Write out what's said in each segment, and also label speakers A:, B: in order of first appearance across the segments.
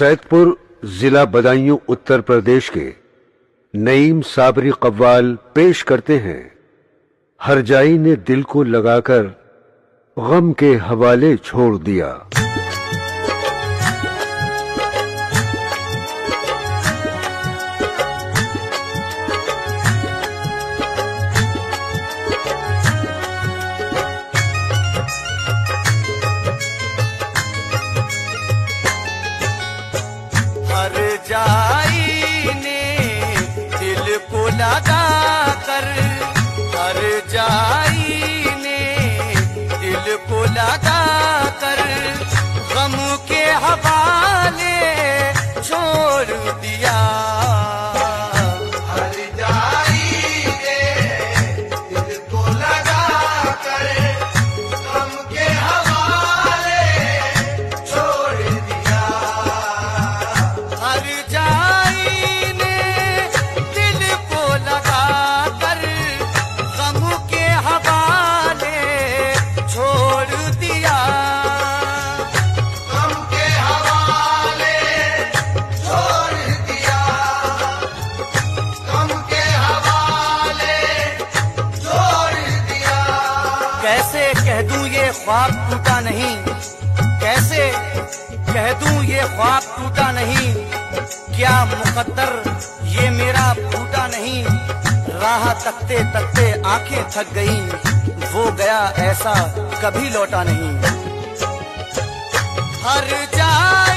A: सैदपुर जिला बदायूं, उत्तर प्रदेश के नईम साबरी कव्वाल पेश करते हैं। हरजाई ने दिल को लगाकर गम के हवाले छोड़ दिया।
B: लगा कर हर जाई ने दिल को लगा कर गम के हवाले छोड़ दिया। ख्वाब टूटा नहीं। कैसे कह दूँ ये ख्वाब टूटा नहीं? क्या मुकद्दर ये मेरा फूटा नहीं? राह तकते तकते आँखें थक गई। वो गया ऐसा कभी लौटा नहीं। हर जाई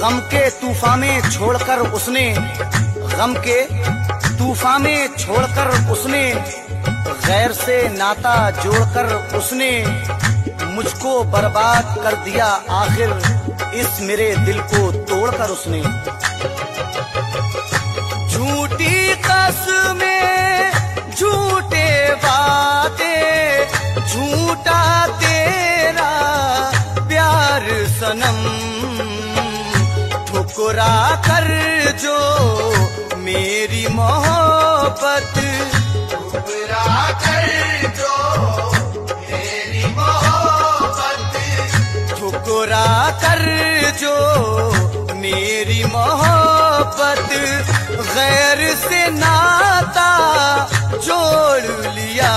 B: गम के तूफ़ान में छोड़कर उसने, गम के तूफ़ान में छोड़कर उसने, गैर से नाता जोड़कर उसने मुझको बर्बाद कर दिया आखिर इस मेरे दिल को तोड़कर उसने। झूठी कसमें, झूठे वादे, झूठा तेरा प्यार सनम। ठुकरा कर जो मेरी मोहब्बत। ठुकरा कर जो मेरी मोहब्बत। ठुकरा कर जो मेरी मोहब्बत। गैर से नाता जोड़ लिया।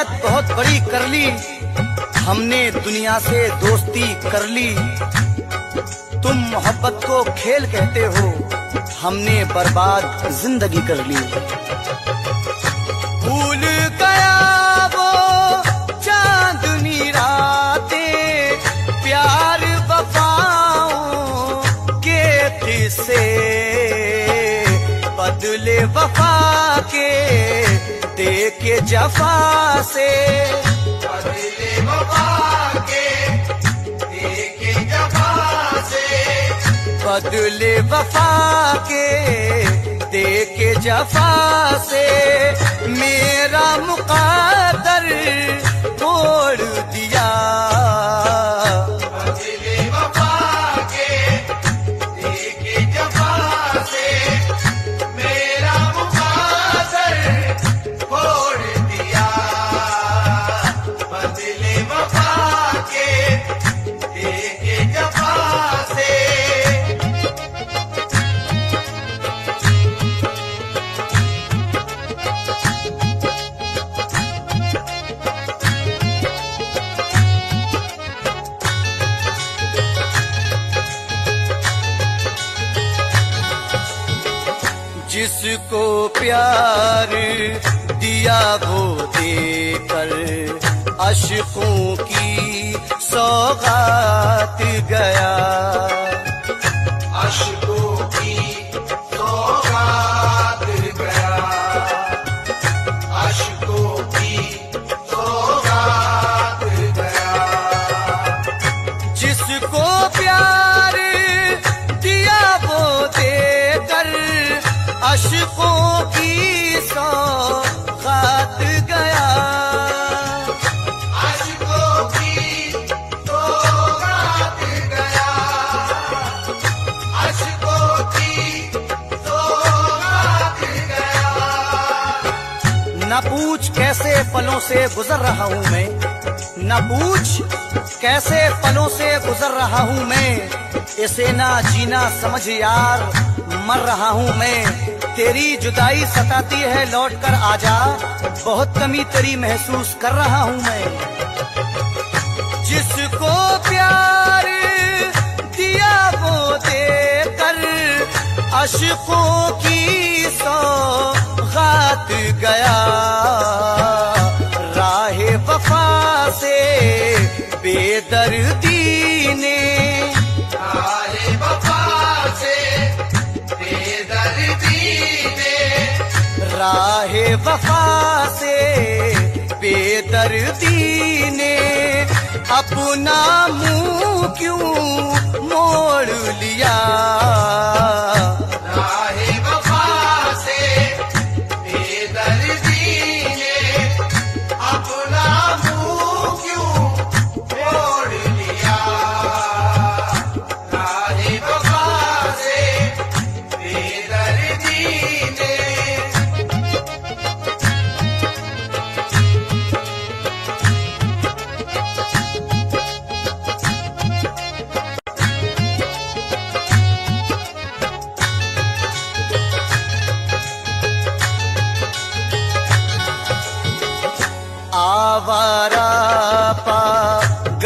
B: शायद बहुत बड़ी कर ली। हमने दुनिया से दोस्ती कर ली। तुम मोहब्बत को खेल कहते हो। हमने बर्बाद ज़िंदगी कर ली। भूल गया वो चांदनी रातें, प्यार वफाओं के किस्से। बदले वफा जफा से।
C: बदले वफा के, देखे जफा से।
B: बदले वफा के दे के जफा से मेरा मुकादर तोड़ दिया। जिसको प्यार दिया वो देकर अशकों की सौगात गया।
C: अशकों की सौगात गया। अशकों की सौगात गया।
B: जिसको प्यार पलों से गुजर रहा हूँ मैं। न पूछ कैसे पलों से गुजर रहा हूँ मैं। इसे ना जीना समझ यार, मर रहा हूँ मैं। तेरी जुदाई सताती है लौट कर आजा, बहुत कमी तेरी महसूस कर रहा हूँ मैं। जिसको प्यार दिया वो देकर, अशकों की सौगात गया। बेदर्दी ने
C: आए वफा से
B: राह वफा से, बेदर्दी ने अपना मुँह क्यों मोड़ लिया?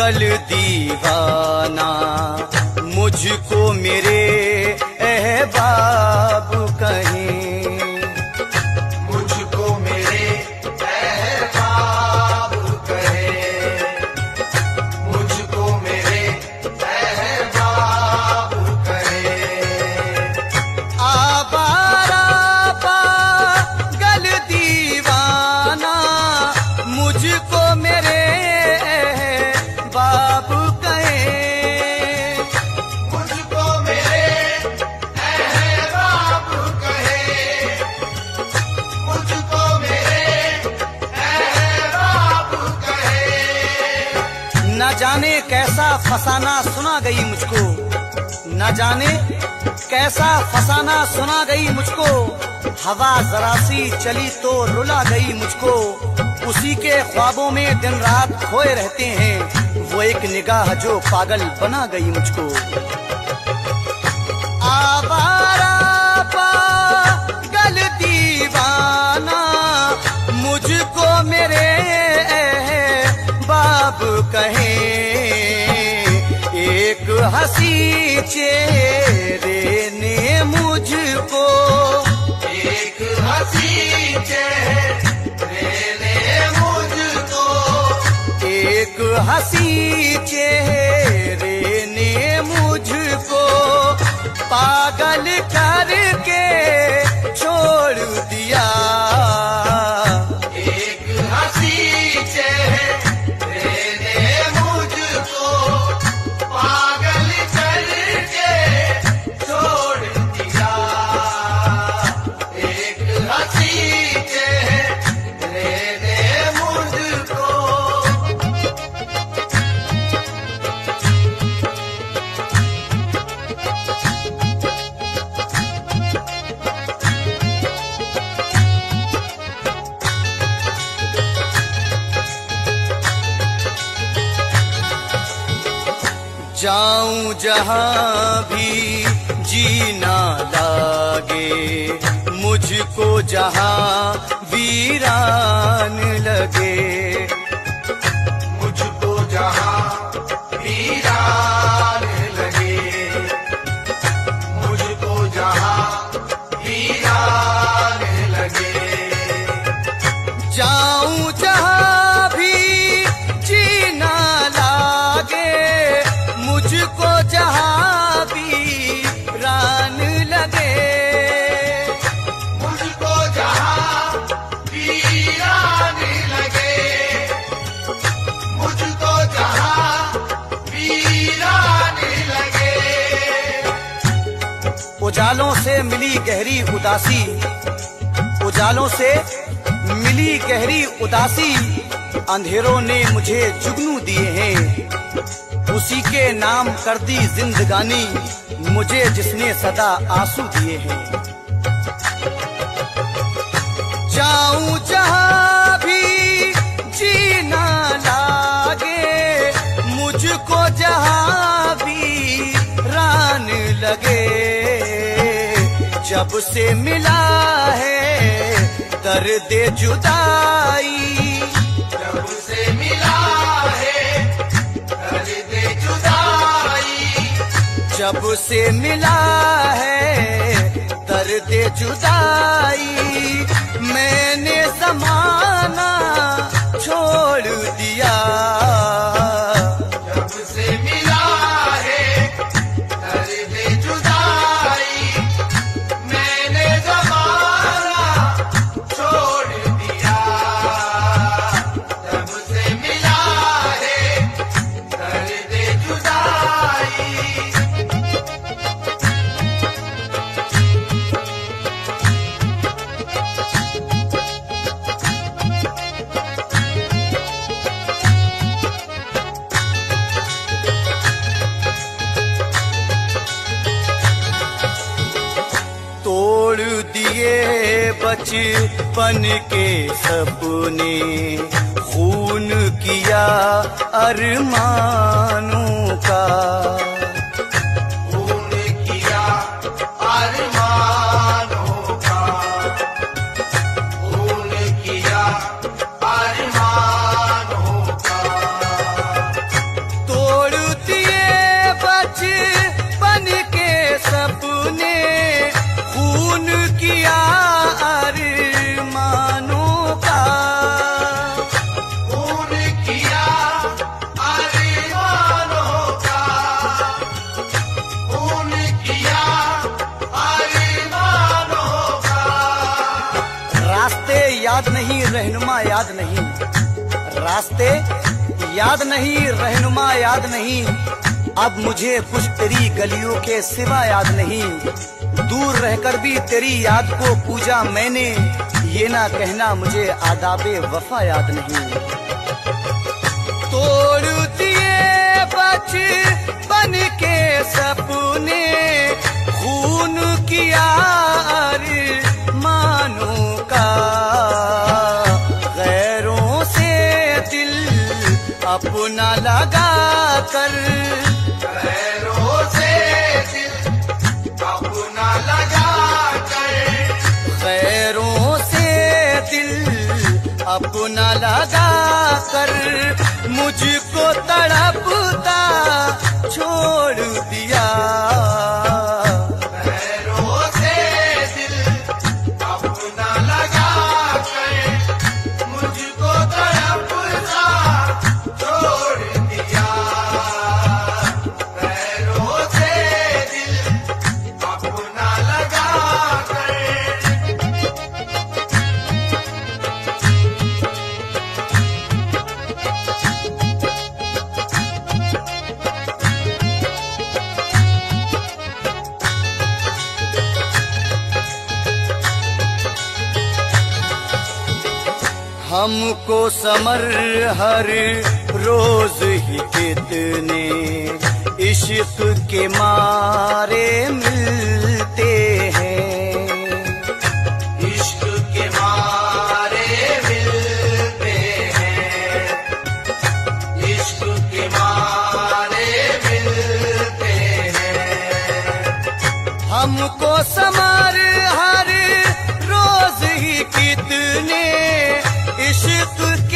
B: पागल दीवाना मुझको मेरे फसाना सुना गई मुझको। न जाने कैसा फसाना सुना गई मुझको। हवा जरा सी चली तो रुला गई मुझको। उसी के ख्वाबों में दिन रात खोए रहते हैं। वो एक निगाह जो पागल बना गई मुझको। आवारा हँसी चेहरे ने मुझको।
C: एक हसी चेहरे ने मुझको।
B: एक हसी चेहरे ने मुझको। पागल करके जाऊँ जहाँ भी जीना लागे। मुझको जहाँ वीरान लगे। उजालों से मिली गहरी उदासी। उजालों से मिली गहरी उदासी। अंधेरों ने मुझे जुगनू दिए हैं। उसी के नाम कर दी जिंदगानी। मुझे जिसने सदा आँसू दिए हैं। जाऊँ जहाँ जब से मिला है? दर्द जुदाई।
C: जब से मिला है? दर्द जुदाई।
B: जब से मिला है दर्द जुदाई। मैंने जमाना छोड़ दिया। बचपन के सपने खून किया अरमानों का। रहनुमा याद नहीं। रास्ते याद नहीं, रहनुमा याद नहीं। अब मुझे कुछ तेरी गलियों के सिवा याद नहीं। दूर रहकर भी तेरी याद को पूजा मैंने। ये ना कहना मुझे आदाबे वफा याद नहीं। तोड़ दिए बन के सपने। खून किया कर।
C: दिल अपना लगा पैरों से दिल अपना लगा कर मुझको तड़पता छोड़ दिया
B: समर हर, रोज ही कितने इश्क के मारे मिलते हैं।
C: इश्क के मारे इश्क के
B: हमको समर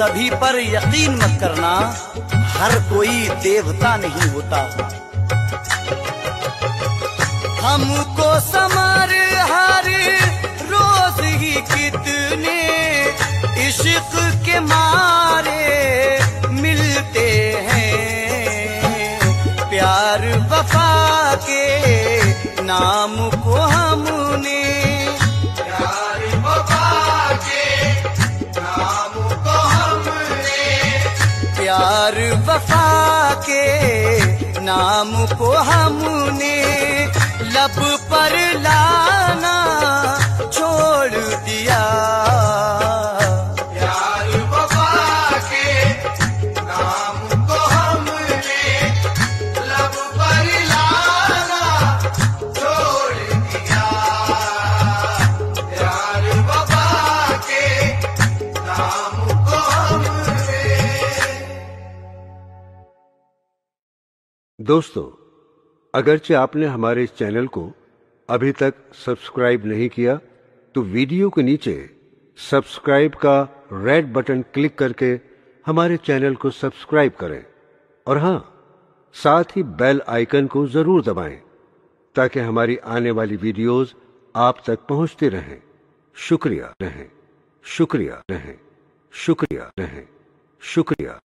B: सभी पर यकीन मत करना, हर कोई देवता नहीं होता। हमको समर हर रोज ही कितने इश्क के मारे मिलते हैं। प्यार वफा के नाम को हमने
C: प्यार वफा के नाम को हमने
B: लब पर लाना छोड़ दिया।
A: दोस्तों, अगरचे आपने हमारे इस चैनल को अभी तक सब्सक्राइब नहीं किया तो वीडियो के नीचे सब्सक्राइब का रेड बटन क्लिक करके हमारे चैनल को सब्सक्राइब करें। और हाँ, साथ ही बेल आइकन को ज़रूर दबाएँ, ताकि हमारी आने वाली वीडियोस आप तक पहुँचती रहें। शुक्रिया रहें शुक्रिया रहें शुक्रिया रहें, शुक्रिया